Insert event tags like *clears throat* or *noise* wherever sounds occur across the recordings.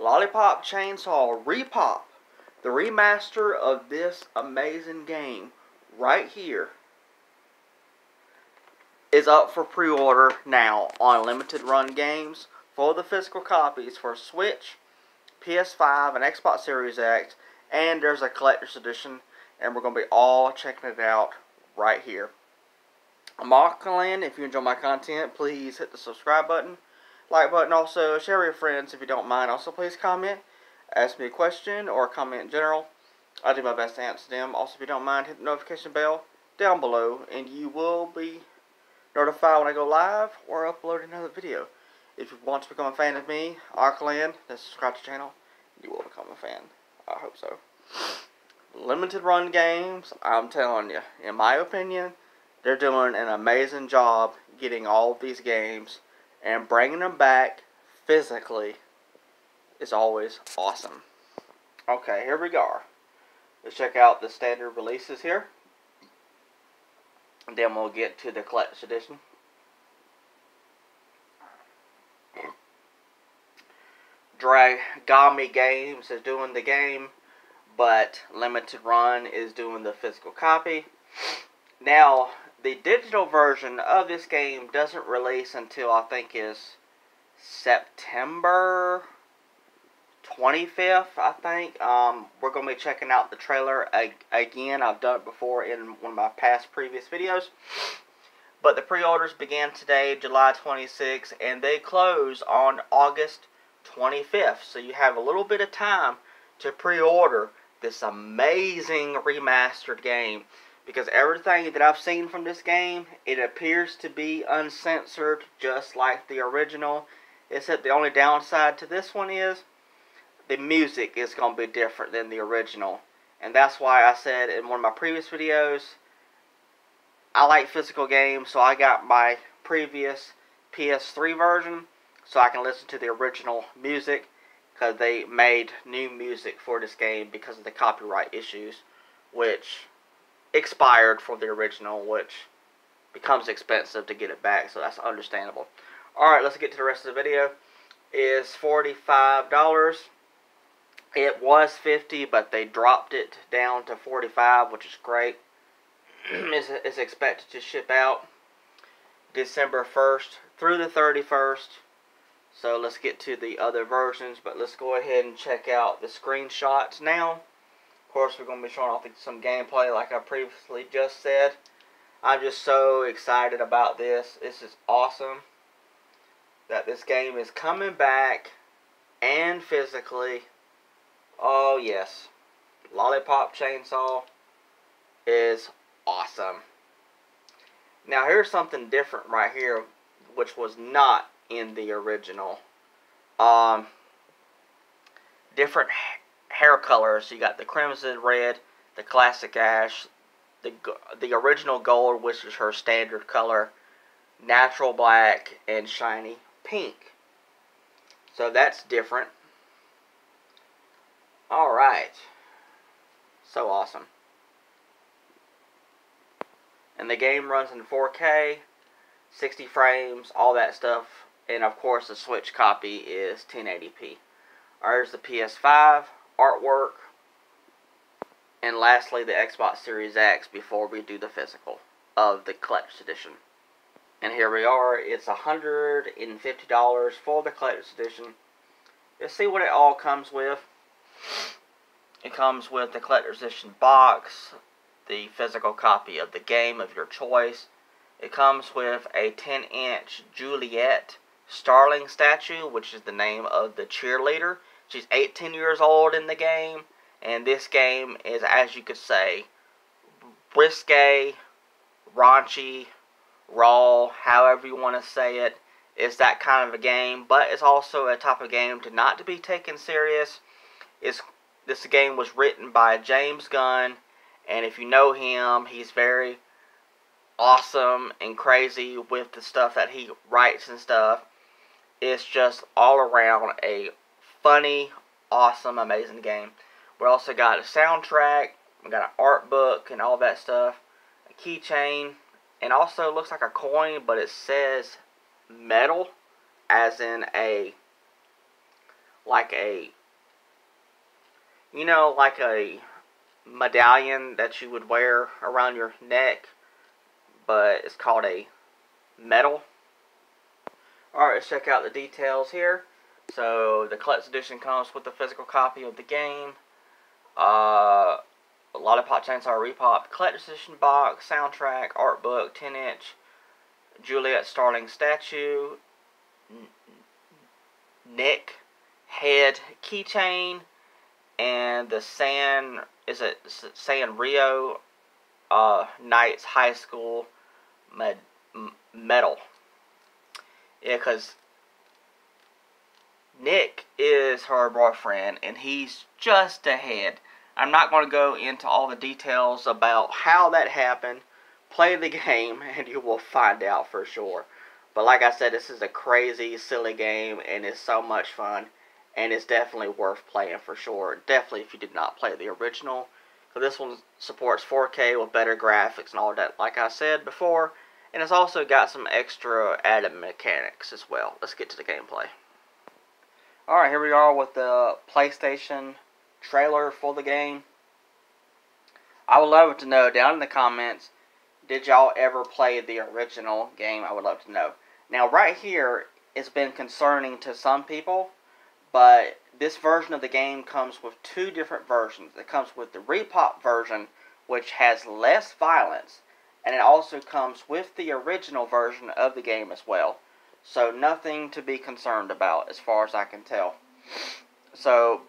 Lollipop Chainsaw Repop, the remaster of this amazing game right here, is up for pre-order now on Limited Run Games for the physical copies for Switch, PS5, and Xbox Series X, and there's a collector's edition, and we're going to be all checking it out right here. I'm Aqland. If you enjoy my content, please hit the subscribe button, like button, also share with your friends if you don't mind. Also, please comment, ask me a question, or comment in general. I'll do my best to answer them. Also, if you don't mind, hit the notification bell down below, and you will be notified when I go live or upload another video. If you want to become a fan of me, Aqland, then subscribe to the channel. You will become a fan. I hope so. Limited run games, I'm telling you, in my opinion, they're doing an amazing job getting all these games and bringing them back physically is always awesome. Okay, here we go. Let's check out the standard releases here. And then we'll get to the collector's edition. Dragami Games is doing the game, but Limited Run is doing the physical copy. Now, the digital version of this game doesn't release until I think is September 25th, I think. Um, we're going to be checking out the trailer again. I've done it before in one of my past previous videos. But the pre-orders began today, July 26th, and they close on August 25th. So you have a little bit of time to pre-order this amazing remastered game. Because everything that I've seen from this game, it appears to be uncensored, just like the original. Except the only downside to this one is the music is going to be different than the original. And that's why I said in one of my previous videos, I like physical games, so I got my previous PS3 version so I can listen to the original music because they made new music for this game because of the copyright issues, which expired for the original, which becomes expensive to get it back, so that's understandable. Alright, let's get to the rest of the video. Is $45. It was 50 but they dropped it down to 45 which is great. *clears throat* it's, it's expected to ship out December 1st through the 31st. So let's get to the other versions, but let's go ahead and check out the screenshots now. Course, we're going to be showing off some gameplay like I previously just said. I'm just so excited about this. This is awesome that this game is coming back and physically Oh, yes. Lollipop Chainsaw is awesome. Now, here's something different right here, which was not in the original. Um, different hair colors. You got the crimson red, the classic ash, the the original gold, which is her standard color, natural black, and shiny pink. So that's different. Alright. So awesome. And the game runs in 4K, 60 frames, all that stuff. And of course the Switch copy is 1080p. There's the PS5 artwork. And lastly the Xbox Series X before we do the physical of the collector's edition. And here we are. It's $150 for the collector's edition. Let's see what it all comes with. It comes with the collector's edition box, the physical copy of the game of your choice. It comes with a 10 inch Juliet Starling statue, which is the name of the cheerleader. She's 18 years old in the game, and this game is, as you could say, risque, raunchy, raw, however you want to say it. It's that kind of a game, but it's also a type of game to not to be taken serious is this game was written by James Gunn, and if you know him, he's very awesome and crazy with the stuff that he writes and stuff. It's just all around a funny, awesome, amazing game. We also got a soundtrack, we got an art book and all that stuff, a keychain, and also looks like a coin, but it says metal, as in a like a, you know, like a medallion that you would wear around your neck, but it's called a medal. Alright, let's check out the details here. So, the Collector's Edition comes with a physical copy of the game. Uh, Lollipop Chainsaw Repop Collector's Edition box, soundtrack, art book, 10 inch Juliet Starling statue, Nick head keychain, and the San is it Sanrio uh, Knights High School med, medal. Yeah, because Nick is her boyfriend, and he's just ahead. I'm not going to go into all the details about how that happened. Play the *laughs* game, and you will find out for sure. But like I said, this is a crazy, silly game, and it's so much fun. And it's definitely worth playing for sure. Definitely if you did not play the original. So this one supports 4K with better graphics and all that, like I said before. And it's also got some extra added mechanics as well. Let's get to the gameplay. Alright, here we are with the PlayStation trailer for the game. I would love to know down in the comments, did y'all ever play the original game? I would love to know. Now, right here, it's been concerning to some people, but this version of the game comes with two different versions. It comes with the Repop version, which has less violence, and it also comes with the original version of the game as well. So nothing to be concerned about as far as I can tell. So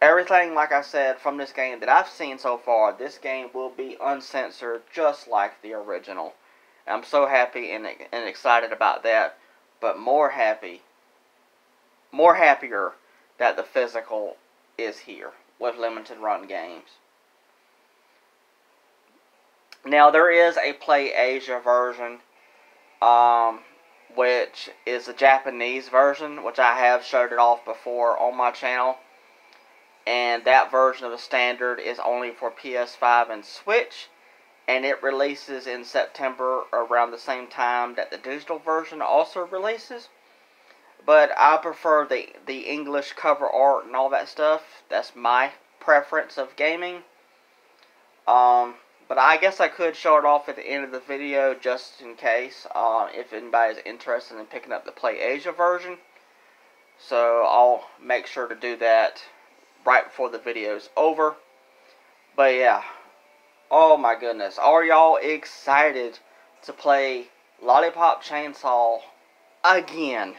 everything, like I said, from this game that I've seen so far, this game will be uncensored just like the original. I'm so happy and, and excited about that, but more happy, more happier that the physical is here with limited run games. Now there is a Play Asia version. Um, which is the Japanese version, which I have showed it off before on my channel. And that version of the standard is only for PS5 and Switch. And it releases in September around the same time that the digital version also releases. But I prefer the, the English cover art and all that stuff. That's my preference of gaming. Um, but I guess I could show it off at the end of the video just in case, uh, if anybody's interested in picking up the Play Asia version. So I'll make sure to do that right before the video's over. But yeah, oh my goodness, are y'all excited to play Lollipop Chainsaw again?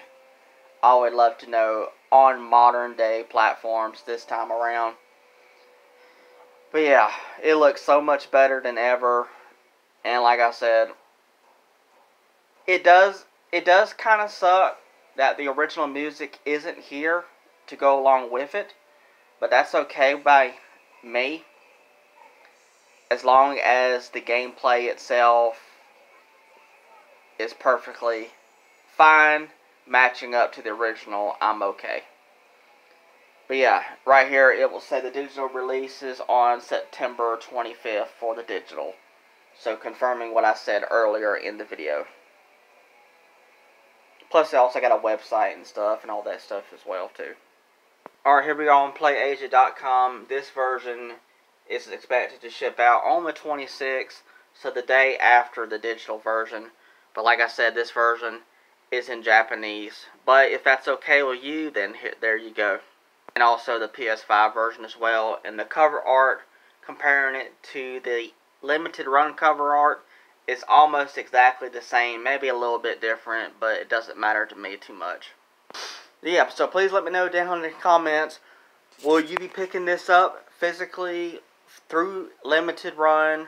I would love to know on modern day platforms this time around. But yeah, it looks so much better than ever. And like I said, it does it does kind of suck that the original music isn't here to go along with it. But that's okay by me. As long as the gameplay itself is perfectly fine, matching up to the original, I'm okay. But yeah, right here it will say the digital releases on September 25th for the digital. So confirming what I said earlier in the video. Plus, they also got a website and stuff and all that stuff as well too. Alright, here we go on PlayAsia.com. This version is expected to ship out on the 26th, so the day after the digital version. But like I said, this version is in Japanese. But if that's okay with you, then here, there you go and also the PS5 version as well. And the cover art, comparing it to the limited run cover art, is almost exactly the same, maybe a little bit different, but it doesn't matter to me too much. Yeah, so please let me know down in the comments, will you be picking this up physically through limited run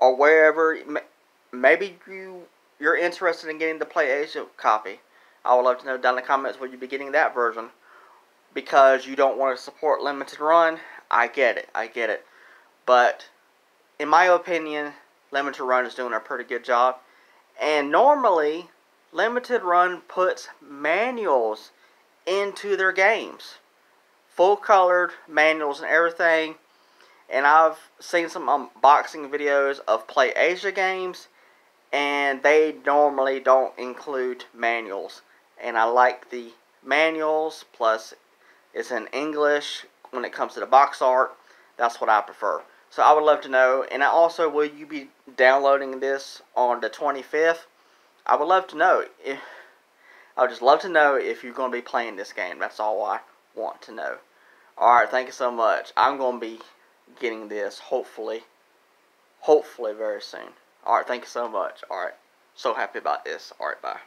or wherever? Maybe you you're interested in getting the Play Asia copy. I would love to know down in the comments will you be getting that version because you don't want to support limited run. I get it. I get it. But in my opinion, limited run is doing a pretty good job. And normally, limited run puts manuals into their games. Full colored manuals and everything. And I've seen some unboxing videos of Play Asia games and they normally don't include manuals. And I like the manuals plus It's in English when it comes to the box art. That's what I prefer. So I would love to know. And I also, will you be downloading this on the 25th? I would love to know. If, I would just love to know if you're going to be playing this game. That's all I want to know. Alright, thank you so much. I'm going to be getting this, hopefully, hopefully very soon. Alright, thank you so much. Alright, so happy about this. Alright, bye.